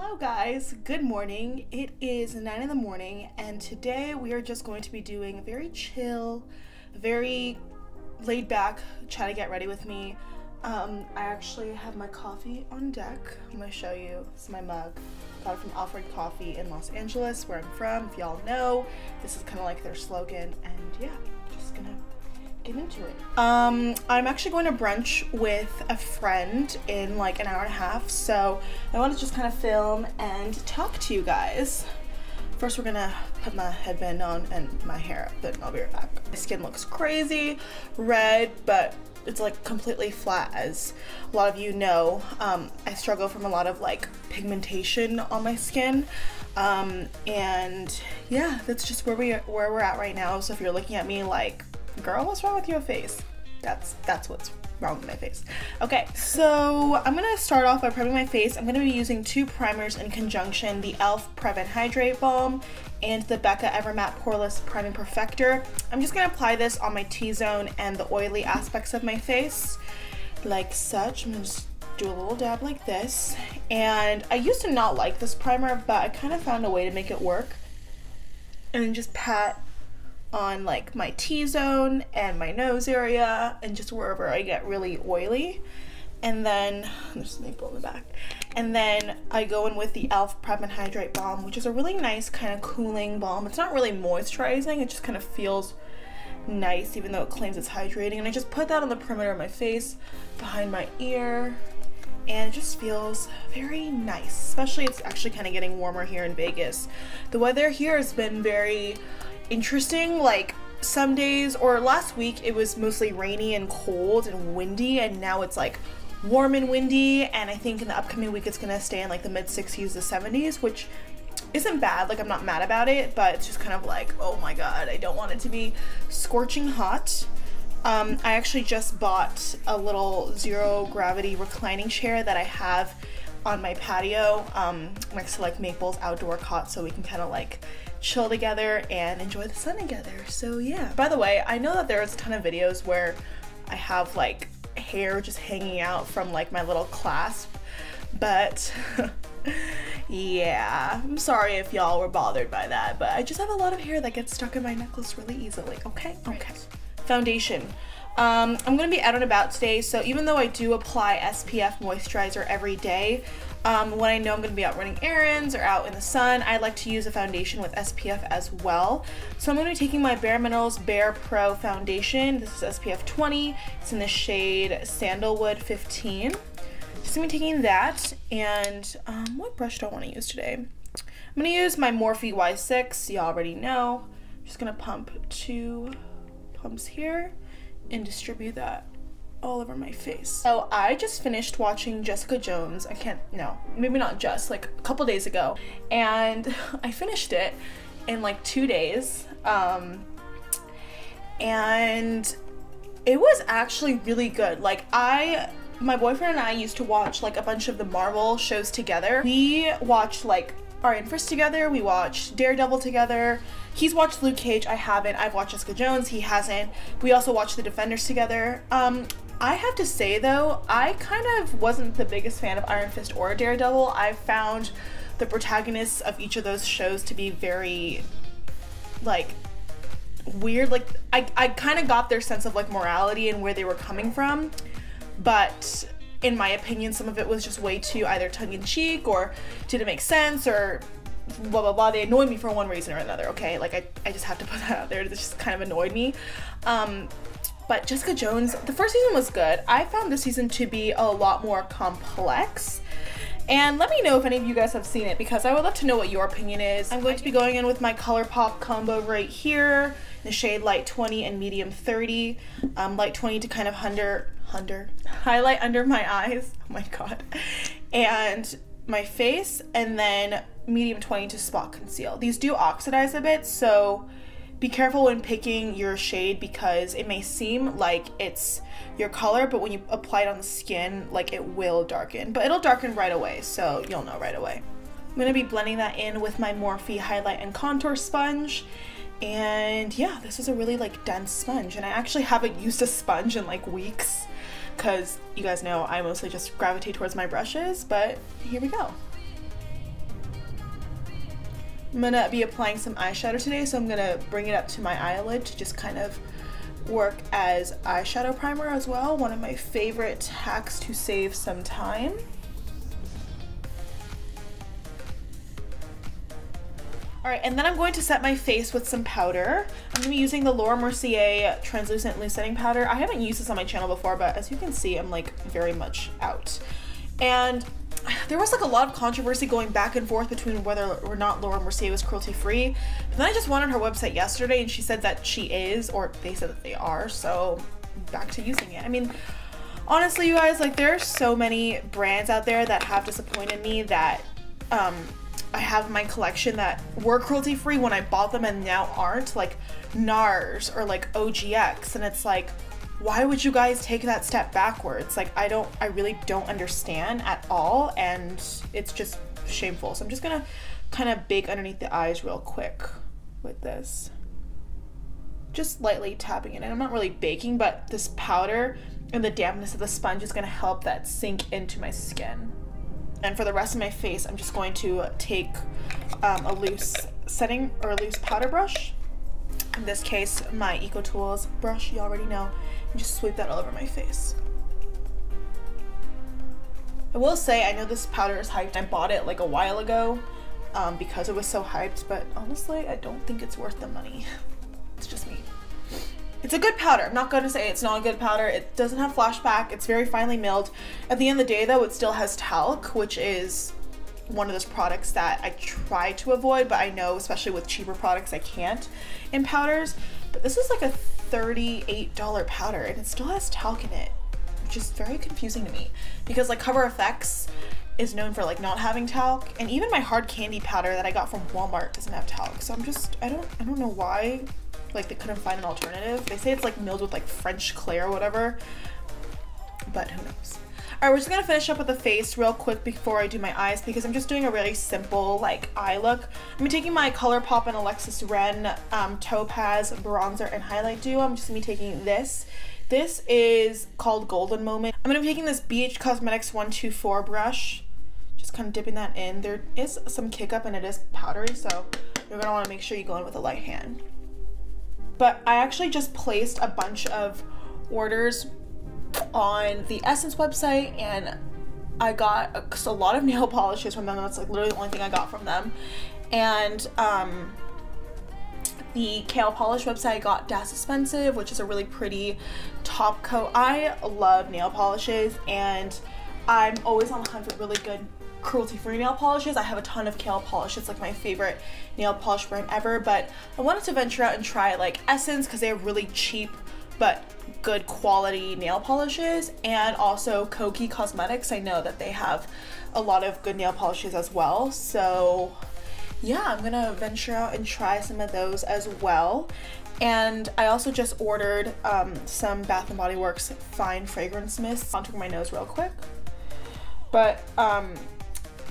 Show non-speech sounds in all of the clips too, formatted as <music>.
Hello guys, good morning. It is 9 in the morning and today we are just going to be doing a very chill, very laid back try to get ready with me. Um, I actually have my coffee on deck. I'm to show you. This is my mug. Got it from Alfred Coffee in Los Angeles where I'm from. If y'all know, this is kind of like their slogan and yeah, just gonna into it. Um, I'm actually going to brunch with a friend in like an hour and a half, so I want to just kind of film and talk to you guys. First, we're gonna put my headband on and my hair up, but I'll be right back. My skin looks crazy red, but it's like completely flat as a lot of you know. Um, I struggle from a lot of like pigmentation on my skin. Um, and yeah, that's just where we where we're at right now. So if you're looking at me like girl, what's wrong with your face? That's that's what's wrong with my face. Okay, so I'm gonna start off by prepping my face. I'm gonna be using two primers in conjunction, the e.l.f. Prep and Hydrate Balm and the Becca Evermatte Poreless Priming Perfecter. I'm just gonna apply this on my T-zone and the oily aspects of my face, like such. I'm gonna just do a little dab like this. And I used to not like this primer, but I kind of found a way to make it work. And just pat on like my T-zone and my nose area and just wherever I get really oily. And then, there's maple in the back. And then I go in with the e.l.f. Prep and Hydrate Balm, which is a really nice kind of cooling balm. It's not really moisturizing, it just kind of feels nice even though it claims it's hydrating. And I just put that on the perimeter of my face, behind my ear, and it just feels very nice. Especially it's actually kind of getting warmer here in Vegas. The weather here has been very interesting. Like some days, or last week, it was mostly rainy and cold and windy, and now it's like warm and windy. And I think in the upcoming week, it's gonna stay in like the mid 60s to 70s, which isn't bad. Like, I'm not mad about it, but it's just kind of like, oh my god, I don't want it to be scorching hot. Um, I actually just bought a little zero gravity reclining chair that I have on my patio um, next to like Maple's outdoor cot so we can kind of like chill together and enjoy the sun together. So yeah. By the way, I know that there's a ton of videos where I have like hair just hanging out from like my little clasp, but <laughs> yeah, I'm sorry if y'all were bothered by that, but I just have a lot of hair that gets stuck in my necklace really easily, okay? Okay. Foundation. Um, I'm going to be out and about today, so even though I do apply SPF moisturizer every day, um, when I know I'm going to be out running errands or out in the sun, I like to use a foundation with SPF as well. So I'm going to be taking my Bare Minerals Bare Pro Foundation. This is SPF 20. It's in the shade Sandalwood 15. Just going to be taking that, and um, what brush do I want to use today? I'm going to use my Morphe Y6, you already know. I'm just going to pump two pumps here and distribute that all over my face. So I just finished watching Jessica Jones. I can't, no, maybe not just, like a couple days ago. And <laughs> I finished it in like two days. Um, and it was actually really good. Like I, my boyfriend and I used to watch like a bunch of the Marvel shows together. We watched like Iron Fist together. We watched Daredevil together. He's watched Luke Cage. I haven't. I've watched Jessica Jones. He hasn't. We also watched The Defenders together. Um, I have to say though, I kind of wasn't the biggest fan of Iron Fist or Daredevil. I found the protagonists of each of those shows to be very like weird. Like I, I kind of got their sense of like morality and where they were coming from, but in my opinion, some of it was just way too either tongue in cheek or didn't make sense or blah blah blah. They annoyed me for one reason or another. Okay, like I, I just have to <laughs> put that out there. This just kind of annoyed me. Um, but Jessica Jones, the first season was good. I found this season to be a lot more complex. And let me know if any of you guys have seen it because I would love to know what your opinion is. I'm going to be going in with my ColourPop combo right here, the shade Light 20 and Medium 30. Um, light 20 to kind of under, under, highlight under my eyes. <laughs> Oh my god. And my face, and then Medium 20 to spot conceal. These do oxidize a bit, so be careful when picking your shade because it may seem like it's your color, but when you apply it on the skin, like it will darken. But it'll darken right away, so you'll know right away. I'm gonna be blending that in with my Morphe Highlight and Contour Sponge. And yeah, this is a really like dense sponge. And I actually haven't used a sponge in like weeks because you guys know I mostly just gravitate towards my brushes, but here we go. I'm gonna be applying some eyeshadow today, so I'm gonna bring it up to my eyelid to just kind of work as eyeshadow primer as well, one of my favorite hacks to save some time. All right, and then I'm going to set my face with some powder. I'm gonna be using the Laura Mercier Translucent Loose Setting Powder. I haven't used this on my channel before, but as you can see, I'm like very much out. And there was like a lot of controversy going back and forth between whether or not Laura Mercier was cruelty free. But then I just went on her website yesterday and she said that she is, or they said that they are. So back to using it. I mean, honestly, you guys, like there are so many brands out there that have disappointed me that um, I have in my collection that were cruelty free when I bought them and now aren't, like NARS or like OGX. And it's like, why would you guys take that step backwards? Like, I don't, I really don't understand at all. And it's just shameful. So I'm just gonna kind of bake underneath the eyes real quick with this. Just lightly tapping it in. I'm not really baking, but this powder and the dampness of the sponge is gonna help that sink into my skin. And for the rest of my face, I'm just going to take um, a loose setting or a loose powder brush. In this case, my EcoTools brush, you already know, and just sweep that all over my face. I will say, I know this powder is hyped. I bought it like a while ago um, because it was so hyped, but honestly, I don't think it's worth the money. <laughs> It's a good powder. I'm not going to say it's not a good powder. It doesn't have flashback. It's very finely milled. At the end of the day, though, it still has talc, which is one of those products that I try to avoid, but I know, especially with cheaper products, I can't in powders. But this is like a $38 powder, and it still has talc in it, which is very confusing to me. Because like Cover FX is known for like not having talc, and even my hard candy powder that I got from Walmart doesn't have talc. So I'm just, I don't, I don't know why like they couldn't find an alternative. They say it's like milled with like French clay or whatever, but who knows. All right, we're just gonna finish up with the face real quick before I do my eyes because I'm just doing a really simple like eye look. I'm be taking my ColourPop and Alexis Ren um, Topaz Bronzer and Highlight Duo. I'm just gonna be taking this. This is called Golden Moment. I'm gonna be taking this BH Cosmetics 124 brush, just kind of dipping that in. There is some kick up and it is powdery, so you're gonna wanna make sure you go in with a light hand. But I actually just placed a bunch of orders on the Essence website and I got a, a lot of <laughs> nail polishes from them. That's like literally the only thing I got from them. And um, the KL Polish website got Das Suspensive, which is a really pretty top coat. I love nail polishes and I'm always on the hunt for really good cruelty-free nail polishes. I have a ton of KL polish. It's like my favorite nail polish brand ever, but I wanted to venture out and try like Essence because they have really cheap but good quality nail polishes and also Kokie Cosmetics. I know that they have a lot of good nail polishes as well. So yeah, I'm gonna venture out and try some of those as well. And I also just ordered um, some Bath & Body Works Fine Fragrance Mist. Onto my nose real quick. But um,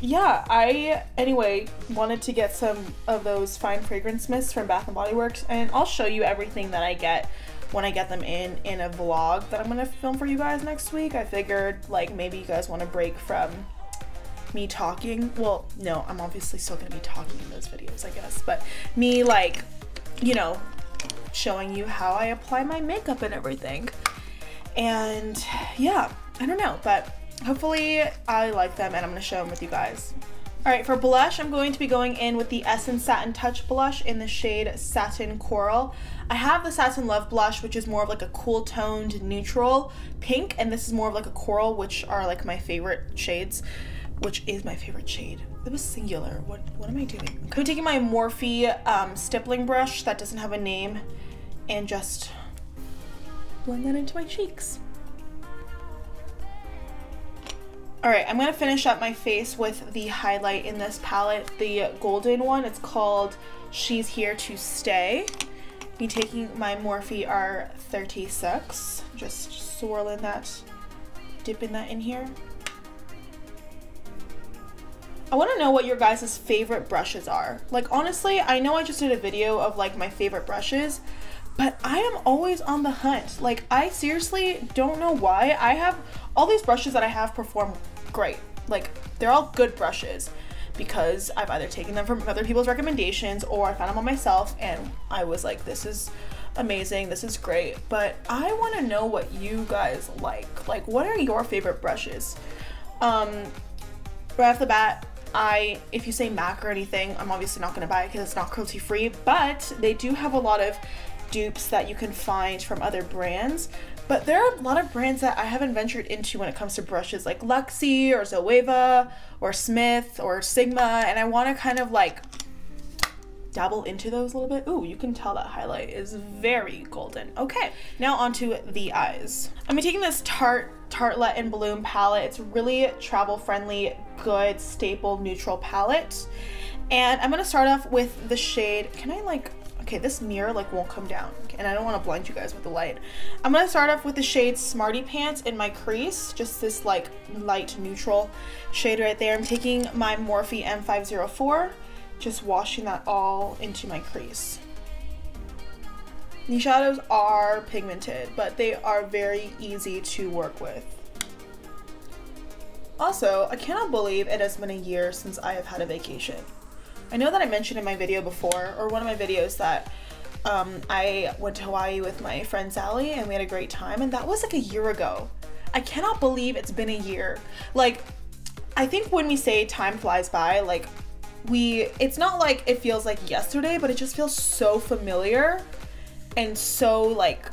yeah, I anyway wanted to get some of those fine fragrance mists from Bath and Body Works, and I'll show you everything that I get when I get them in in a vlog that I'm gonna film for you guys next week. I figured like maybe you guys want to break from me talking. Well, no, I'm obviously still gonna be talking in those videos, I guess, but me like, you know, showing you how I apply my makeup and everything. And yeah, I don't know, but hopefully I like them and I'm going to show them with you guys. Alright, for blush, I'm going to be going in with the Essence Satin Touch blush in the shade Satin Coral. I have the Satin Love blush, which is more of like a cool toned neutral pink, and this is more of like a coral, which are like my favorite shades, which is my favorite shade. It was singular. What, what am I doing? I'm taking my Morphe um, stippling brush that doesn't have a name and just blend that into my cheeks. Alright, I'm going to finish up my face with the highlight in this palette, the golden one. It's called She's Here to Stay. Be taking my Morphe R36, just swirling that, dipping that in here. I want to know what your guys' favorite brushes are. Like, honestly, I know I just did a video of, like, my favorite brushes, but I am always on the hunt. Like, I seriously don't know why. I have all these brushes that I have perform great. Like, they're all good brushes. because I've either taken them from other people's recommendations or I found them on myself and I was like, this is amazing, this is great. But I want to know what you guys like. Like, what are your favorite brushes? Um, right off the bat, I, if you say MAC or anything, I'm obviously not gonna buy it because it's not cruelty free, but they do have a lot of dupes that you can find from other brands. But there are a lot of brands that I haven't ventured into when it comes to brushes like Luxie or Zoeva or Smith or Sigma, and I want to kind of like dabble into those a little bit. Ooh, you can tell that highlight is very golden. Okay, now onto the eyes. I'm taking this Tarte Tartelette In Bloom palette. It's really travel friendly, good, staple, neutral palette. And I'm gonna start off with the shade, can I like Okay, this mirror like won't come down. and I don't want to blind you guys with the light. I'm going to start off with the shade Smarty Pants in my crease. Just this like light neutral shade right there. I'm taking my Morphe M504. Just washing that all into my crease. These shadows are pigmented, but they are very easy to work with. Also, I cannot believe it has been a year since I have had a vacation. I know that I mentioned in my video before, or one of my videos, that um, I went to Hawaii with my friend Sally and we had a great time, and that was like a year ago. I cannot believe it's been a year. Like, I think when we say time flies by, like, we, it's not like it feels like yesterday, but it just feels so familiar and so like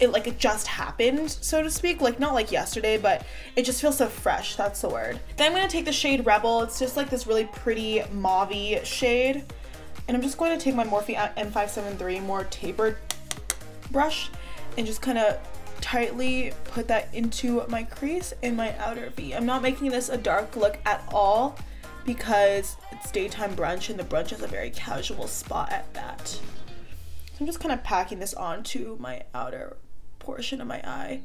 it like it just happened, so to speak. Like not like yesterday, but it just feels so fresh. That's the word. Then I'm gonna take the shade Rebel. It's just like this really pretty mauvey shade. And I'm just going to take my Morphe M573 more tapered brush and just kind of tightly put that into my crease in my outer V. I'm not making this a dark look at all because it's daytime brunch and the brunch is a very casual spot at that. So I'm just kind of packing this onto my outer portion of my eye.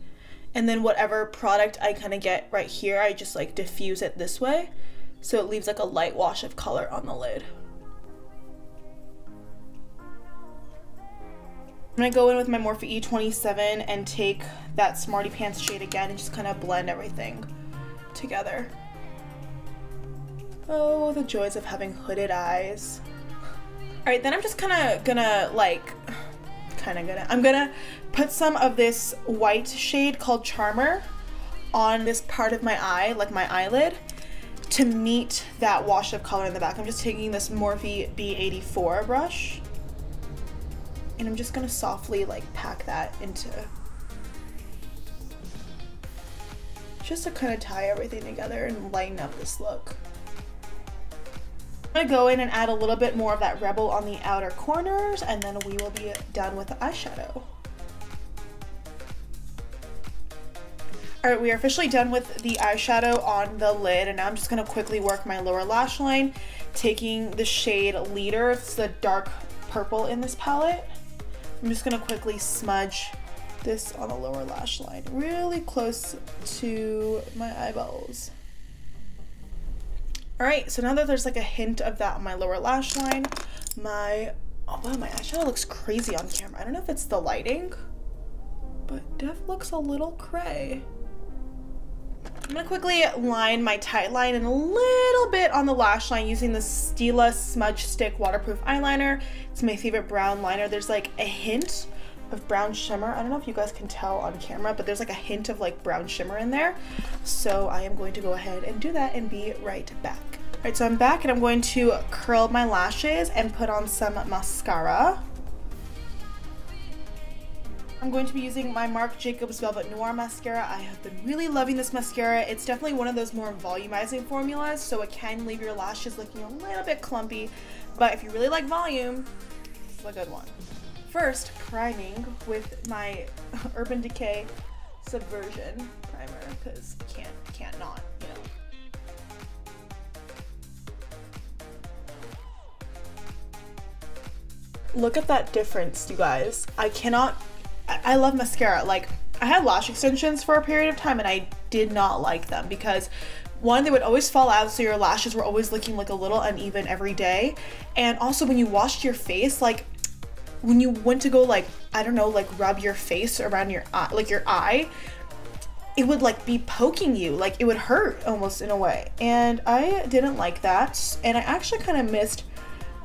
And then whatever product I kind of get right here, I just like diffuse it this way. So it leaves like a light wash of color on the lid. I'm gonna go in with my Morphe E27 and take that Smarty Pants shade again and just kind of blend everything together. Oh, the joys of having hooded eyes. All right, then I'm just kind of gonna like kind of gonna, I'm gonna put some of this white shade called Charmer on this part of my eye, like my eyelid, to meet that wash of color in the back. I'm just taking this Morphe B84 brush and I'm just gonna softly like pack that into just to kind of tie everything together and lighten up this look. I'm gonna go in and add a little bit more of that Rebel on the outer corners and then we will be done with the eyeshadow. All right, we are officially done with the eyeshadow on the lid and now I'm just gonna quickly work my lower lash line, taking the shade Leader, it's the dark purple in this palette. I'm just gonna quickly smudge this on the lower lash line, really close to my eyeballs. All right, so now that there's like a hint of that on my lower lash line, my, oh wow, my eyeshadow looks crazy on camera. I don't know if it's the lighting, but def looks a little cray. I'm gonna quickly line my tight line and a little bit on the lash line using the Stila Smudge Stick Waterproof Eyeliner. It's my favorite brown liner. There's like a hint of brown shimmer. I don't know if you guys can tell on camera, but there's like a hint of like brown shimmer in there. So I am going to go ahead and do that and be right back. All right, so I'm back and I'm going to curl my lashes and put on some mascara. I'm going to be using my Marc Jacobs Velvet Noir mascara. I have been really loving this mascara. It's definitely one of those more volumizing formulas, so it can leave your lashes looking a little bit clumpy. But if you really like volume, it's a good one. First, priming with my <laughs> Urban Decay Subversion primer because can't can't not, you Look at that difference, you guys. I cannot. I, love mascara. Like I had lash extensions for a period of time and I did not like them because one they would always fall out so your lashes were always looking like a little uneven every day and also when you washed your face like when you went to go like I don't know like rub your face around your eye like your eye it would like be poking you, like it would hurt almost in a way. And I didn't like that. And I actually kind of missed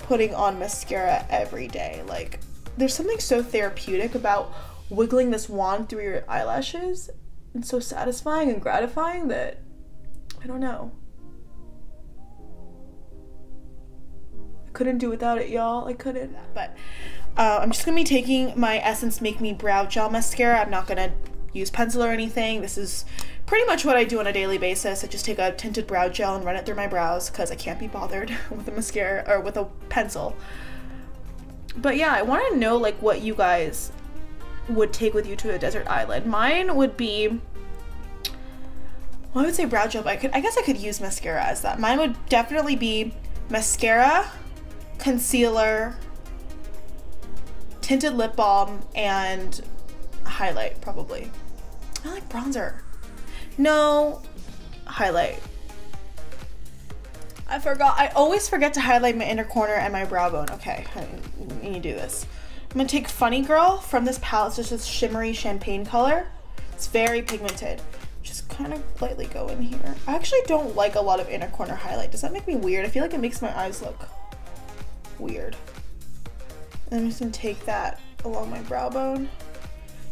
putting on mascara every day. Like there's something so therapeutic about wiggling this wand through your eyelashes and so satisfying and gratifying that I don't know. I couldn't do without it, y'all. I couldn't. But uh, I'm just gonna be taking my Essence Make Me Brow Gel Mascara. I'm not gonna use pencil or anything. This is pretty much what I do on a daily basis. I just take a tinted brow gel and run it through my brows because I can't be bothered <laughs> with a mascara or with a pencil. But yeah, I want to know like what you guys would take with you to a desert island. Mine would be well, I would say brow gel, but I could I guess I could use mascara as that. Mine would definitely be mascara, concealer, tinted lip balm, and highlight probably. I like bronzer. No, highlight. I forgot. I always forget to highlight my inner corner and my brow bone. Okay, I need to do this. I'm gonna take Funny Girl from this palette. It's just this shimmery champagne color. It's very pigmented. Just kind of lightly go in here. I actually don't like a lot of inner corner highlight. Does that make me weird? I feel like it makes my eyes look weird. I'm just gonna take that along my brow bone.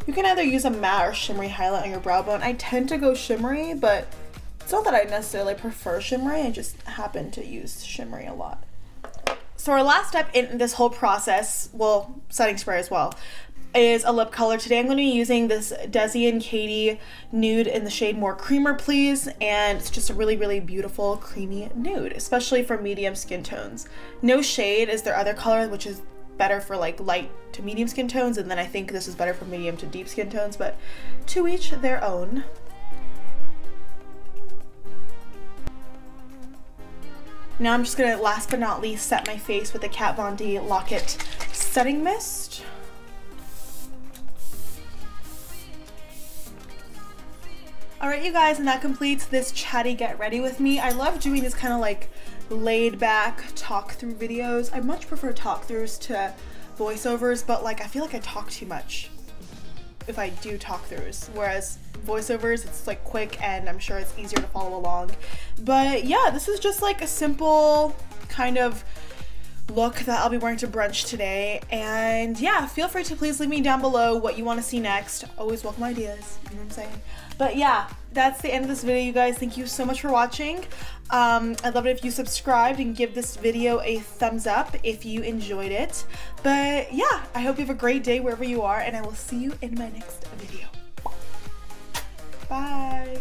You can either use a matte or shimmery highlight on your brow bone. I tend to go shimmery, but it's not that I necessarily prefer shimmery. I just happen to use shimmery a lot. So our last step in this whole process, well, setting spray as well, is a lip color. Today I'm going to be using this Desi and Katy nude in the shade More Creamer Please, and it's just a really, really beautiful creamy nude, especially for medium skin tones. No Shade is their other color, which is better for like light to medium skin tones and then I think this is better for medium to deep skin tones but to each their own. Now I'm just gonna last but not least set my face with the Kat Von D Lock-It Setting Mist. Alright you guys, and that completes this chatty get ready with me. I love doing this kind of like laid back talk through videos. I much prefer talk throughs to voiceovers, but like I feel like I talk too much if I do talk throughs. Whereas voiceovers, it's like quick and I'm sure it's easier to follow along. But yeah, this is just like a simple kind of look that I'll be wearing to brunch today. And yeah, feel free to please leave me down below what you want to see next. Always welcome ideas, you know what I'm saying? But yeah, that's the end of this video, you guys. Thank you so much for watching. Um, I'd love it if you subscribed and give this video a thumbs up if you enjoyed it. But yeah, I hope you have a great day wherever you are, and I will see you in my next video. Bye.